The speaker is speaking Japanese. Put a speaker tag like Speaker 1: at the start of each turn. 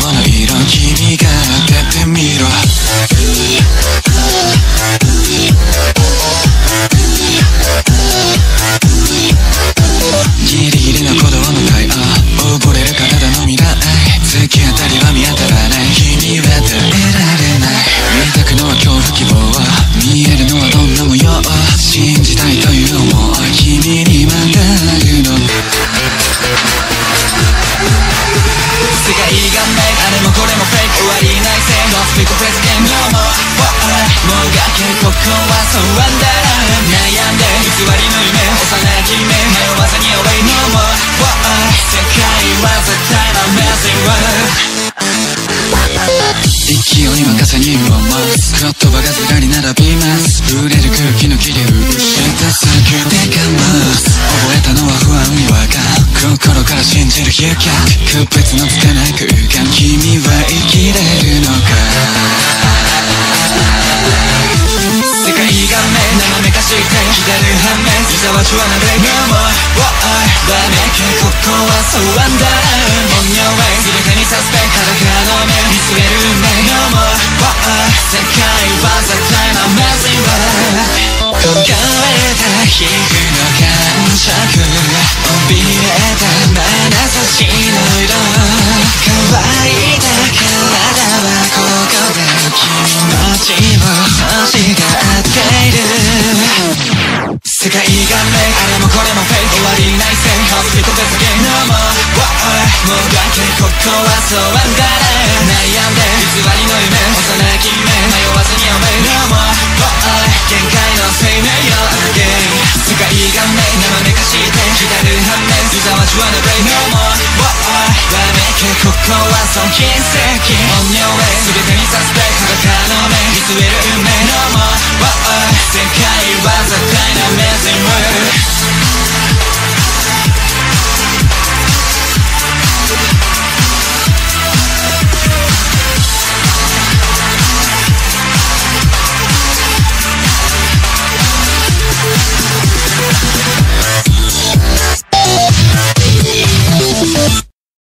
Speaker 1: 떠나 이런 기미 悩んで偽りの夢幼迷わずに、世界は絶対の World 勢い任せにもまス言葉がずらり並びますブレる空気の気流した先でかます覚えたのは不安違和感心から信じる勇気区別のつかない空間君は生きれるのかいざわちわなれ No more Why わめけここはそうなんだ。文様へ全てにサスペ裸の目見据える目 No more Why 世界は絶そわそわんだら悩んで偽りの夢幼き目迷わずに読め No more boy 限界の生命よ Again 世界が目生めかして浸る反面いざわちわの Break No more boy わめけここはその奇跡 On your way 全てに刺す